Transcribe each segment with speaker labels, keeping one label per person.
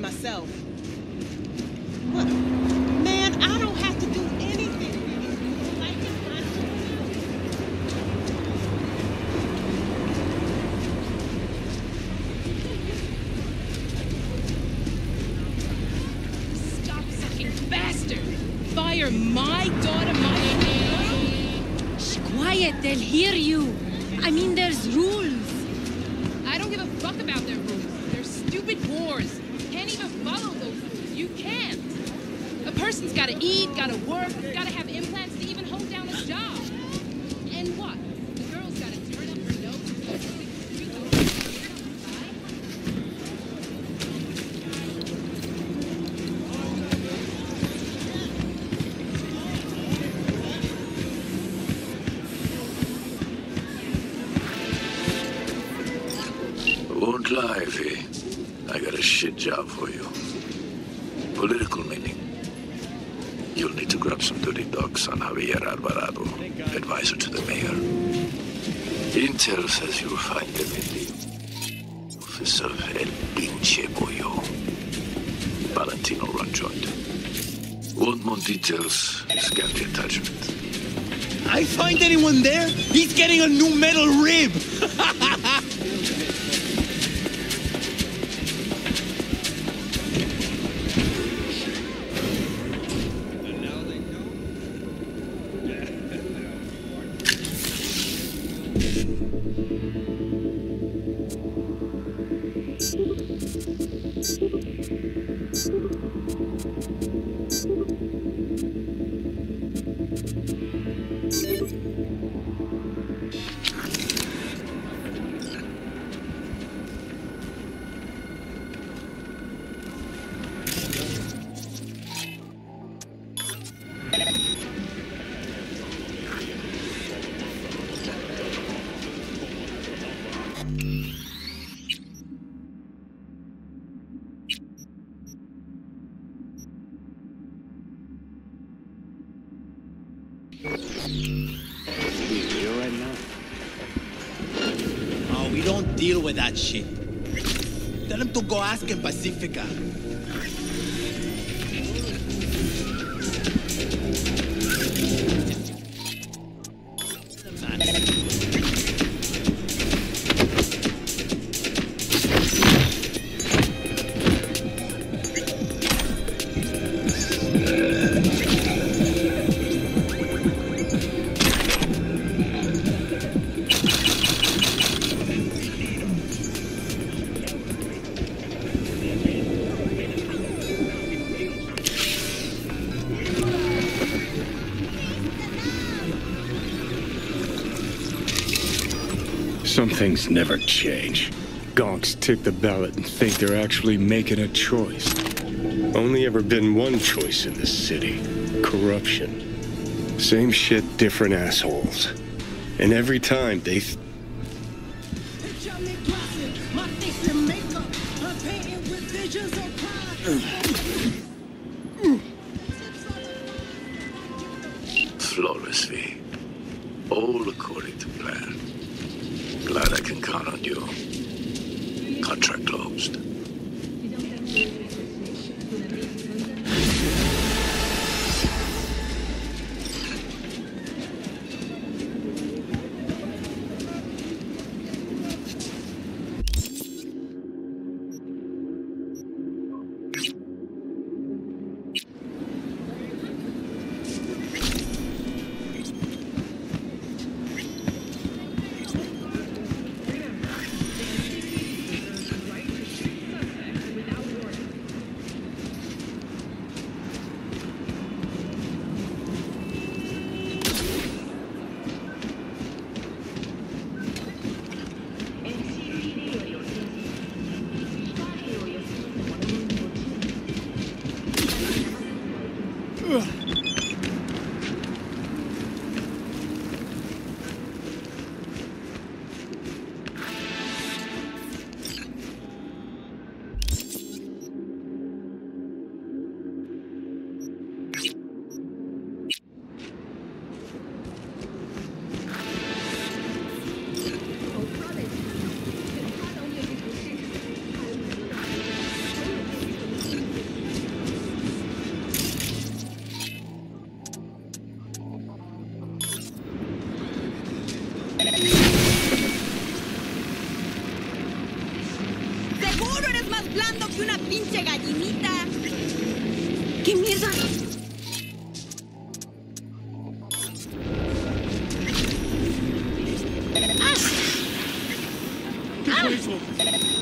Speaker 1: myself.
Speaker 2: For you. Political meaning. You'll need to grab some dirty dogs on Javier Alvarado, advisor to the mayor. Intel says you'll find them in the office of El Pinche Pollo. Valentino run joint. Want more details? Scan the attachment.
Speaker 3: I find anyone there? He's getting a new metal rib! that shit. Tell him to go ask in Pacifica.
Speaker 4: Things never change. Gonks tick the ballot and think they're actually making a choice. Only ever been one choice in this city corruption. Same shit, different assholes. And every time they. Th-
Speaker 5: Kötü
Speaker 6: polis olmuş.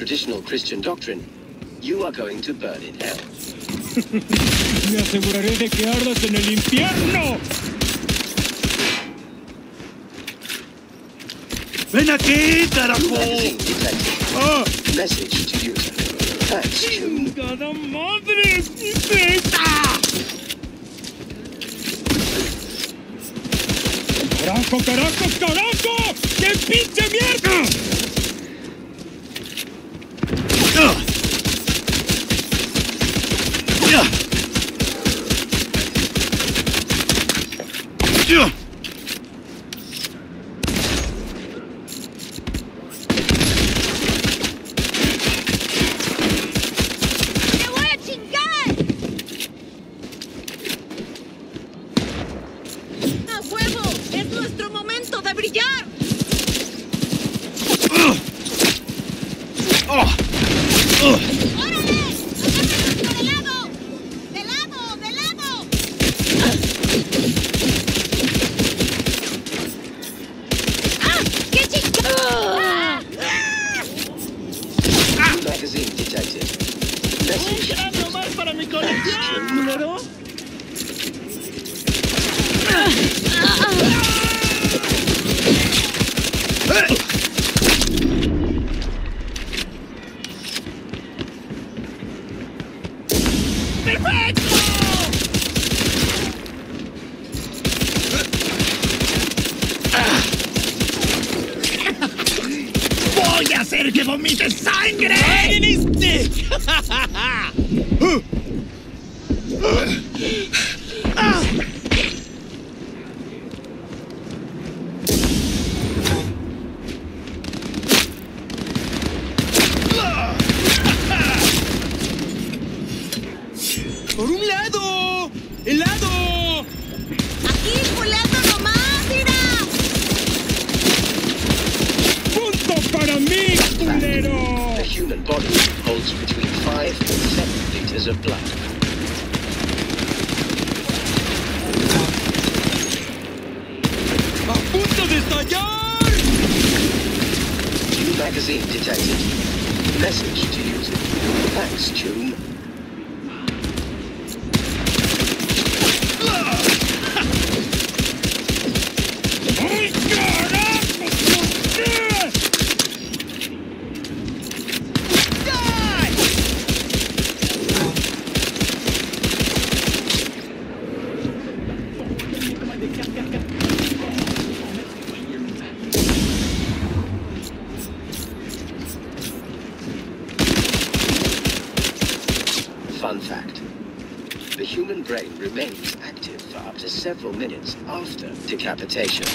Speaker 6: traditional Christian doctrine, you are going to burn in hell.
Speaker 7: Me aseguraré de que ardas en el infierno.
Speaker 4: Ven aquí, carajo. Ah.
Speaker 6: Message to you. Thanks,
Speaker 7: ¡Chingada madre! ¡Carajo, carajo, carajo! ¡Qué pinche mierda!
Speaker 8: habitation.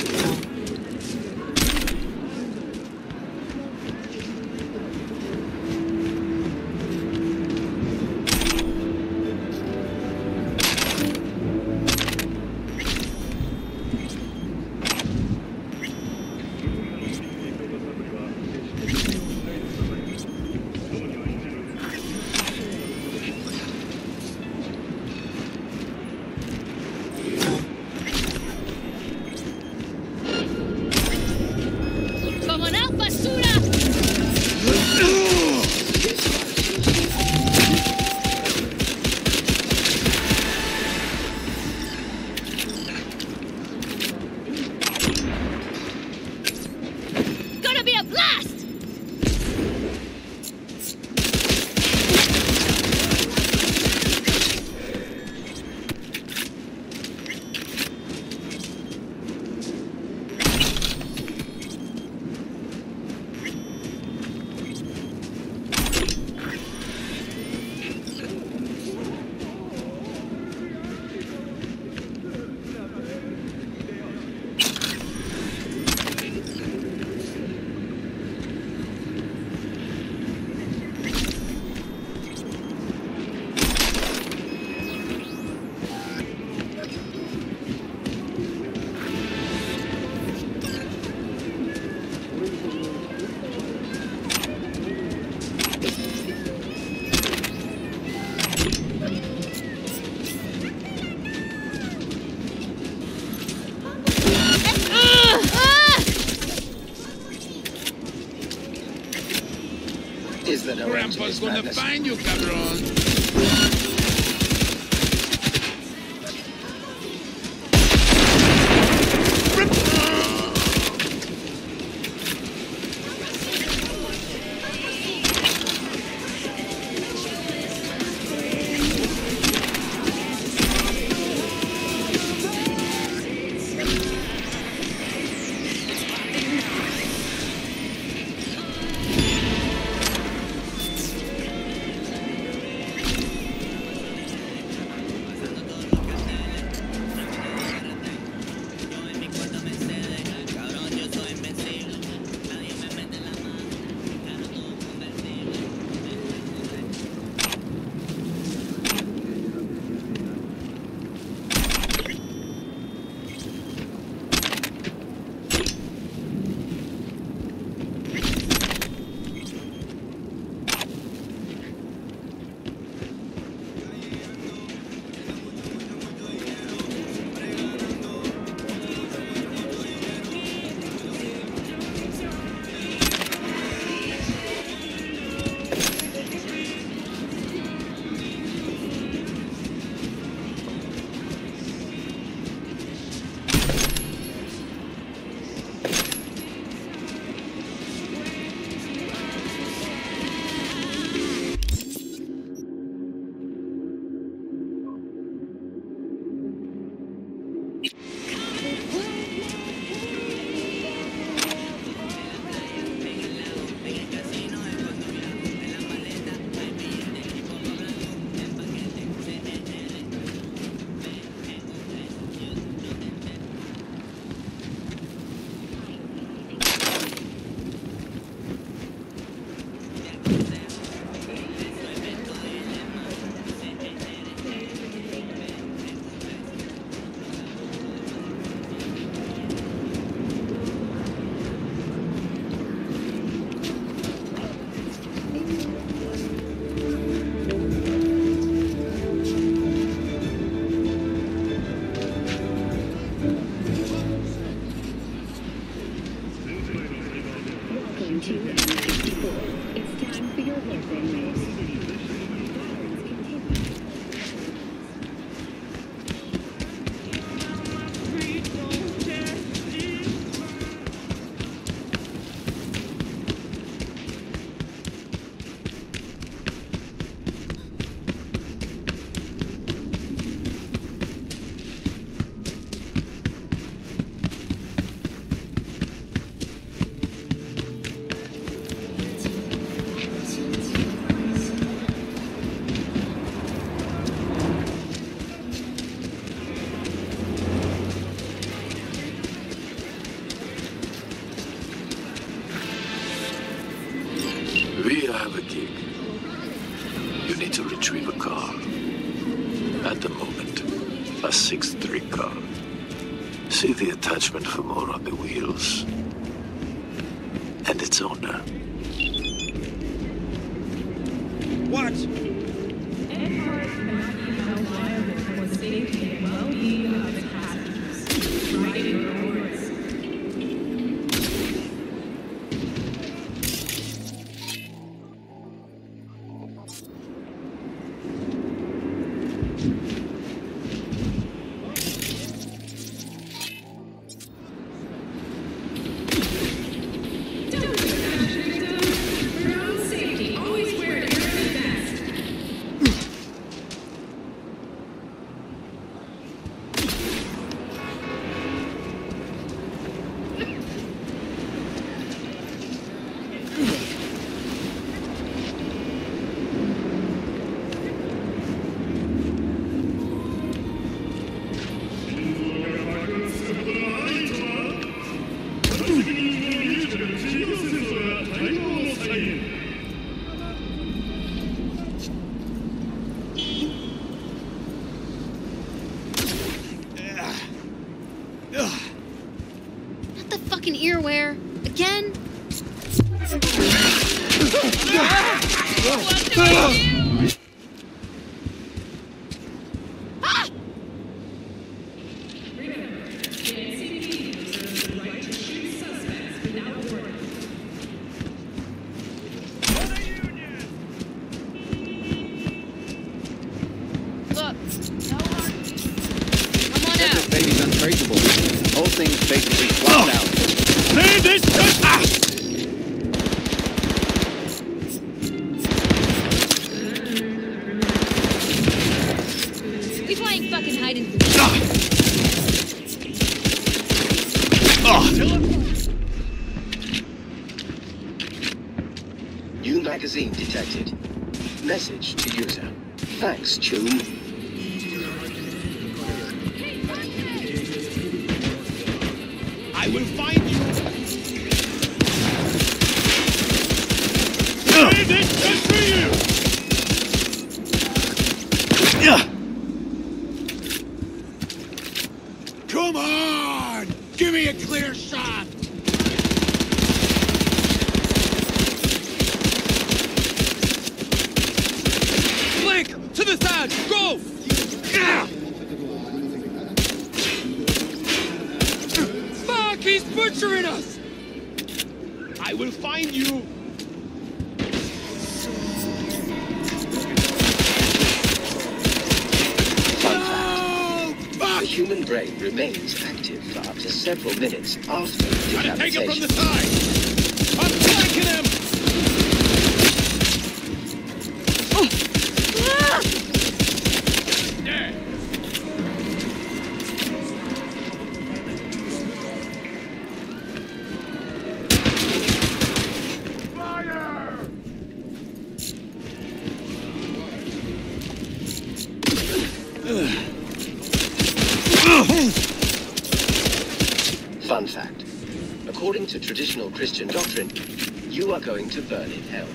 Speaker 2: Grandpa's gonna find you, cabron.
Speaker 9: costume. I
Speaker 10: will find you!
Speaker 7: Uh. Just for you!
Speaker 6: Yeah. Christian doctrine, you are going to burn in hell.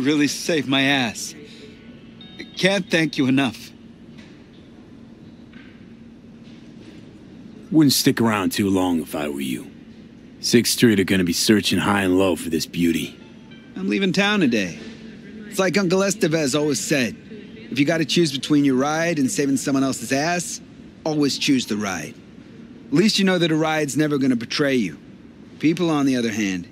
Speaker 11: You really saved my ass. I can't thank you enough.
Speaker 12: Wouldn't stick around too long if I were you. Sixth Street are gonna be searching high and low for this beauty.
Speaker 11: I'm leaving town today. It's like Uncle Estevez always said. If you gotta choose between your ride and saving someone else's ass, always choose the ride. At least you know that a ride's never gonna betray you. People, on the other hand,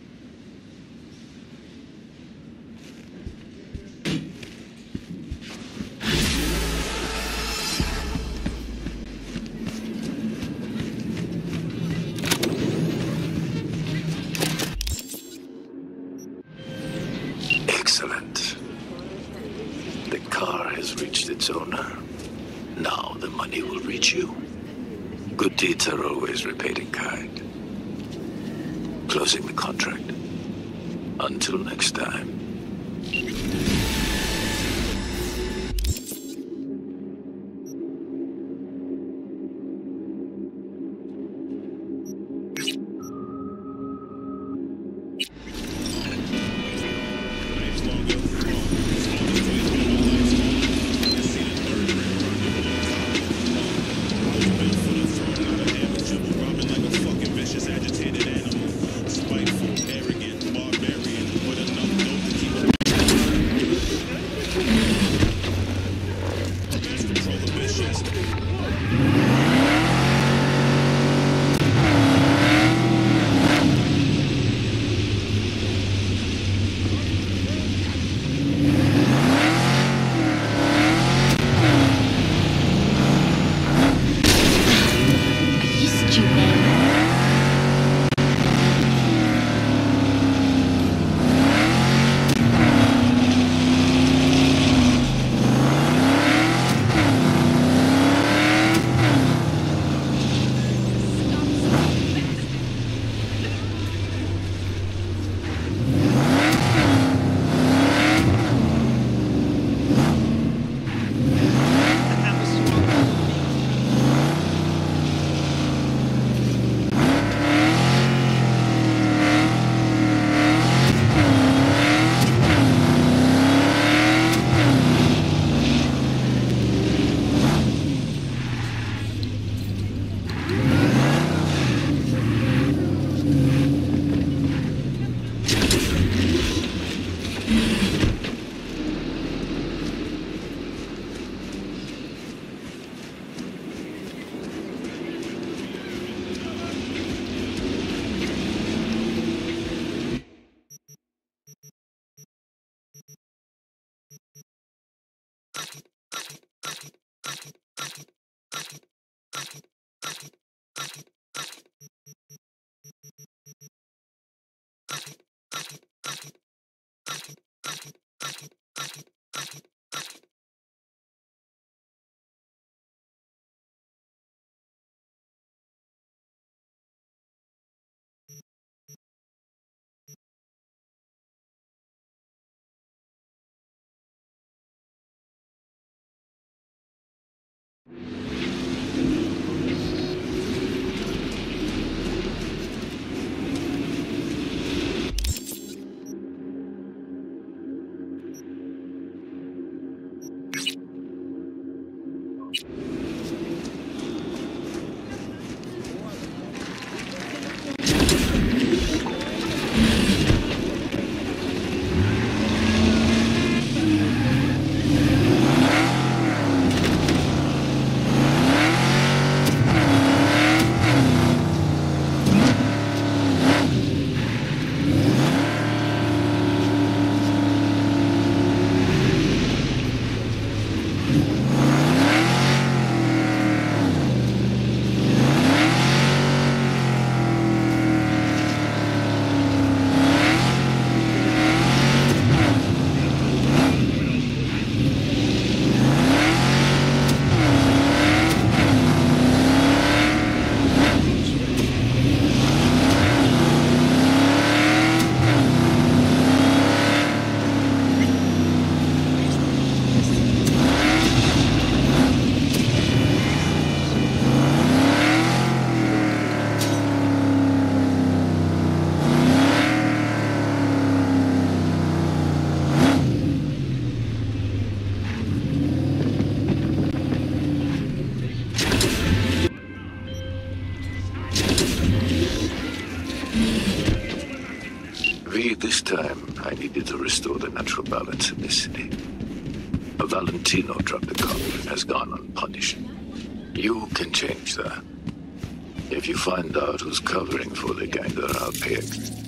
Speaker 13: gang that.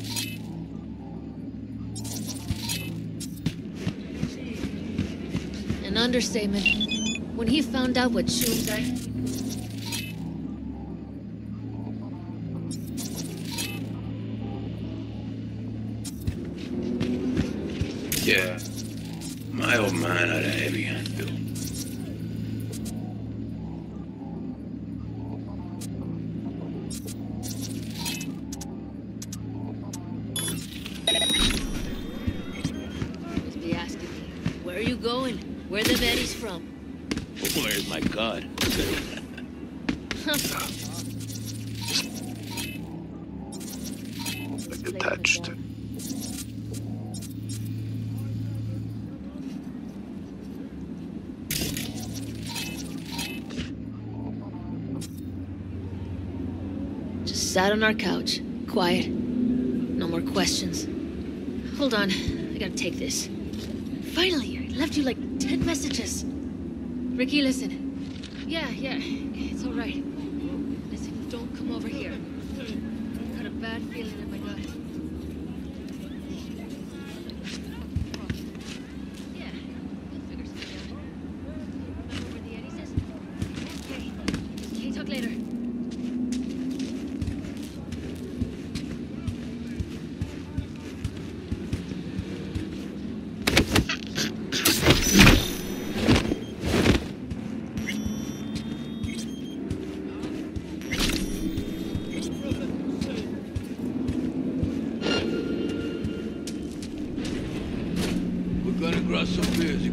Speaker 5: An understatement. When he found out what Shun died,
Speaker 2: Yeah. My old man had a heavy
Speaker 5: on our couch, quiet. No more questions. Hold on, I gotta take this. Finally, I left you like 10 messages. Ricky, listen. Yeah, yeah, it's all right. Listen, don't come over here. I've got a bad feeling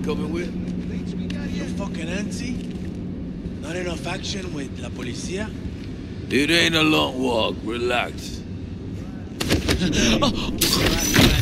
Speaker 8: coming with?
Speaker 3: You fucking antsy? Not enough action with La Policia?
Speaker 8: It ain't a long walk. Relax.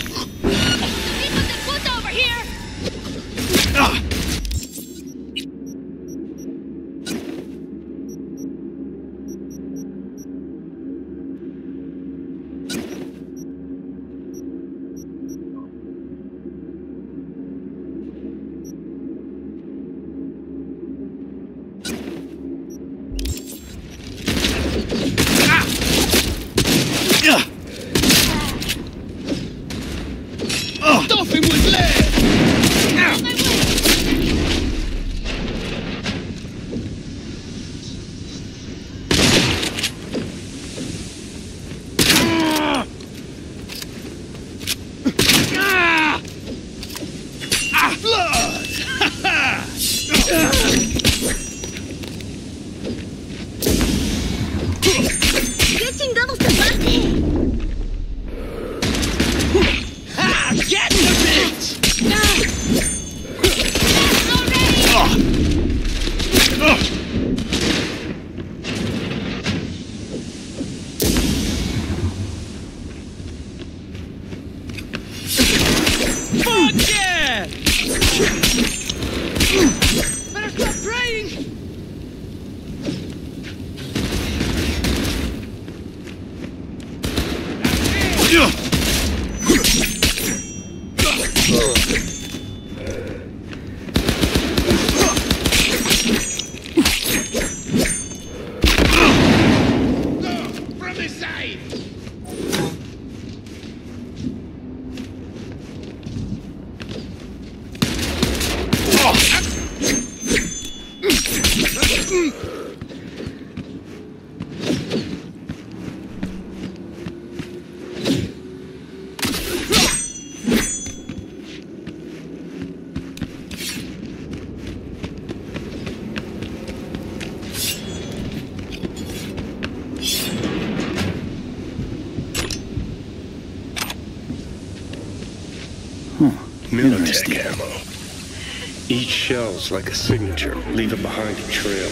Speaker 4: Each like a signature, leaving behind a trail.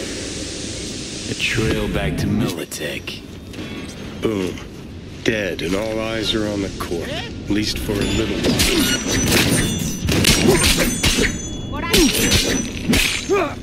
Speaker 12: A trail back to Militech.
Speaker 4: Boom. Dead, and all eyes are on the corp. At least for a little while.
Speaker 8: Seguro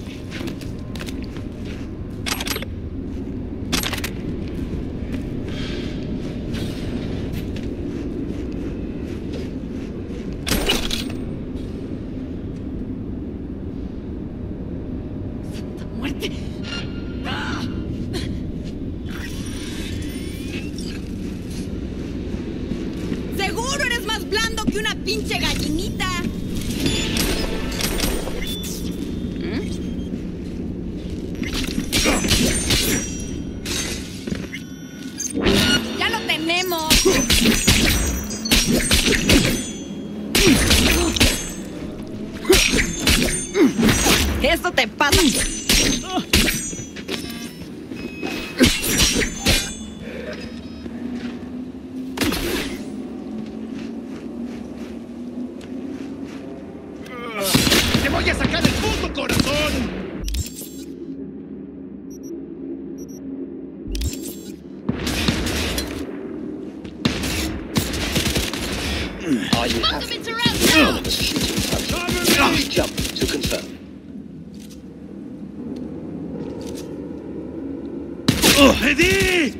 Speaker 6: 俺で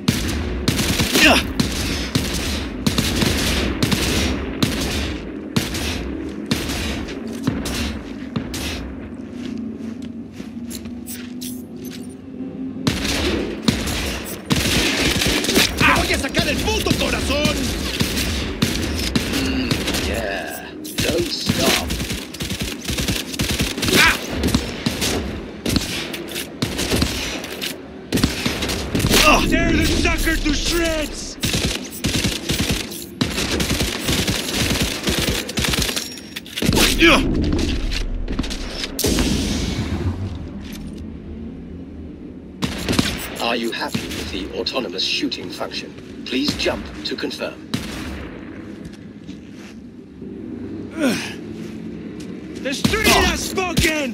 Speaker 6: や。っ shooting function? Please jump to confirm.
Speaker 10: The street has spoken!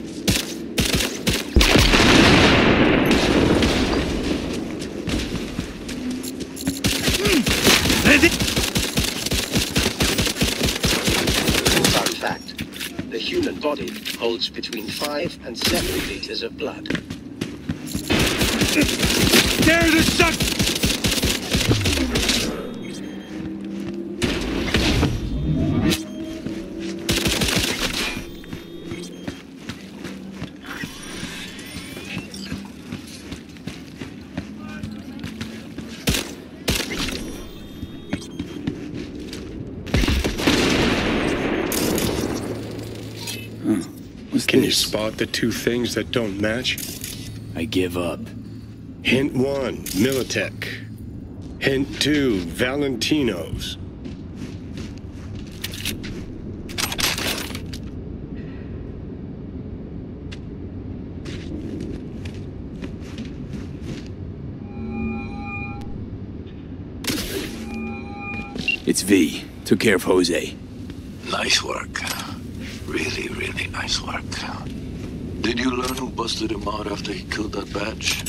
Speaker 6: Fun fact the human body holds between 5 and 7 liters of blood.
Speaker 4: you spot the two things that don't match?
Speaker 12: I give up.
Speaker 4: Hint one, Militech. Hint two, Valentino's.
Speaker 12: It's V. Took care of Jose.
Speaker 2: Nice work. You learn who busted him out after he killed that badge?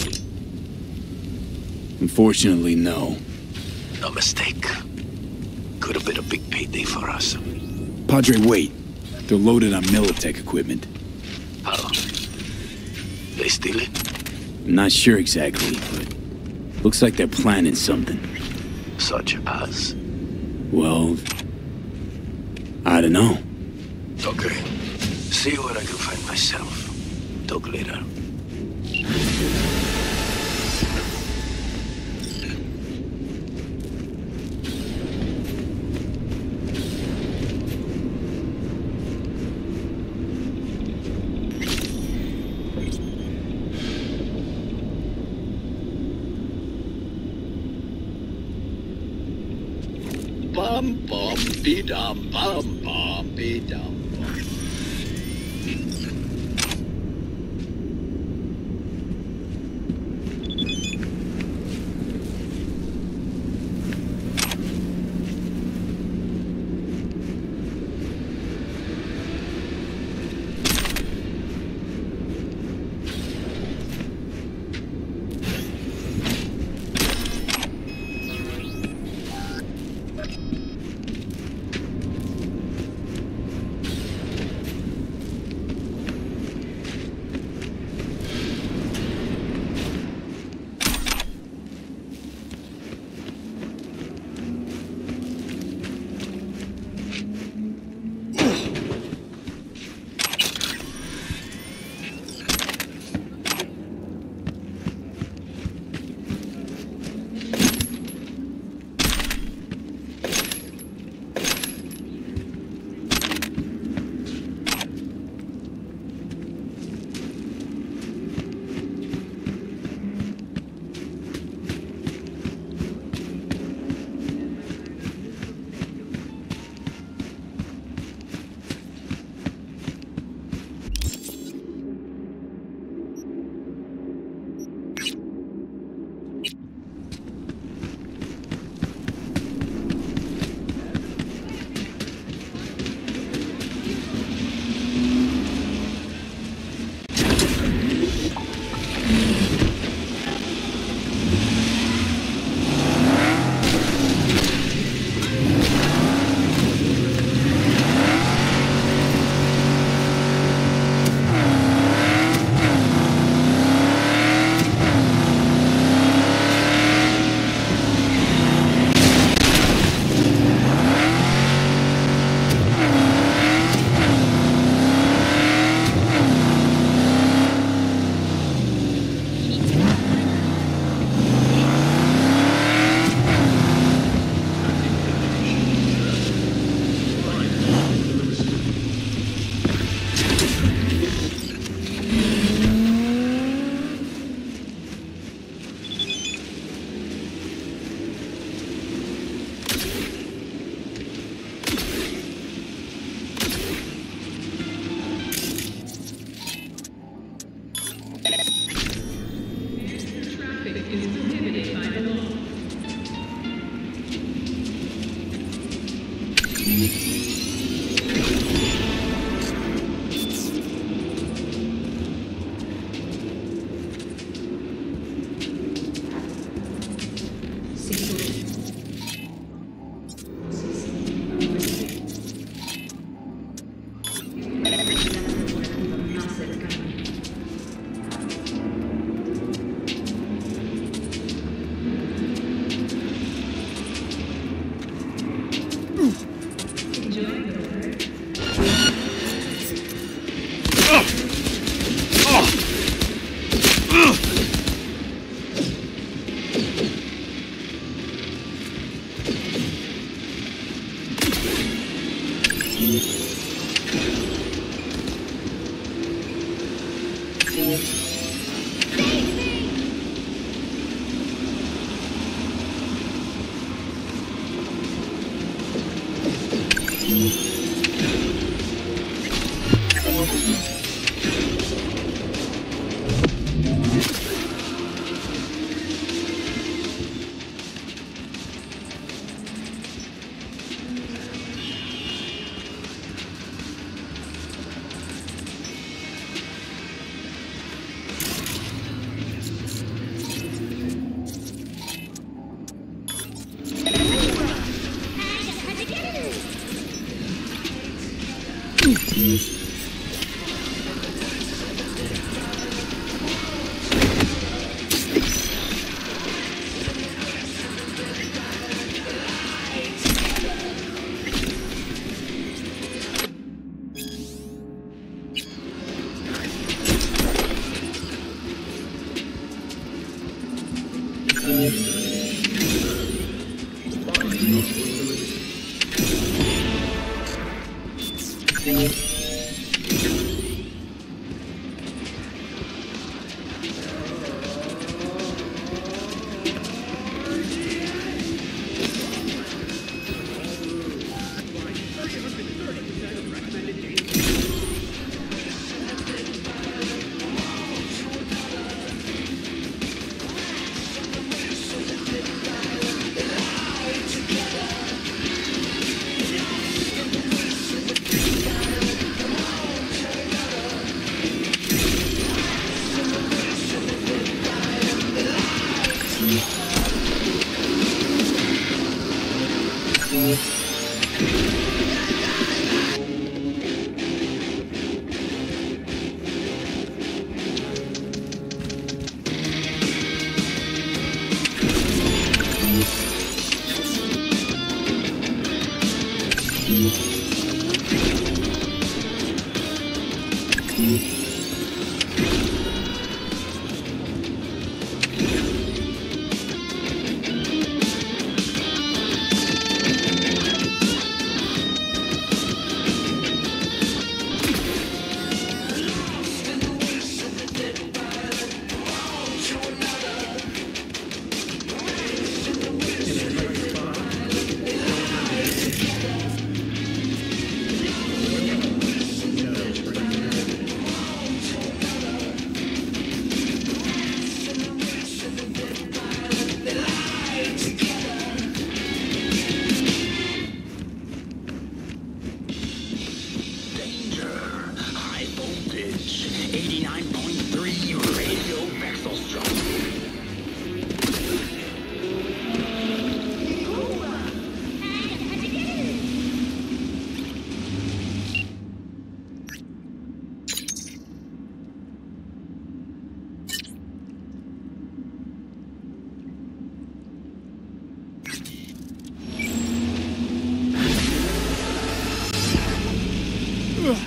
Speaker 12: Unfortunately, no.
Speaker 2: No mistake. Could have been a big payday for us.
Speaker 12: Padre, wait. They're loaded on Militech equipment.
Speaker 2: How? They steal it?
Speaker 12: I'm not sure exactly, but looks like they're planning something.
Speaker 2: Such as?
Speaker 12: Well, I don't know.
Speaker 2: Okay. See what I can find myself. Talk later.
Speaker 6: Bum bum be dum bum bum be dum.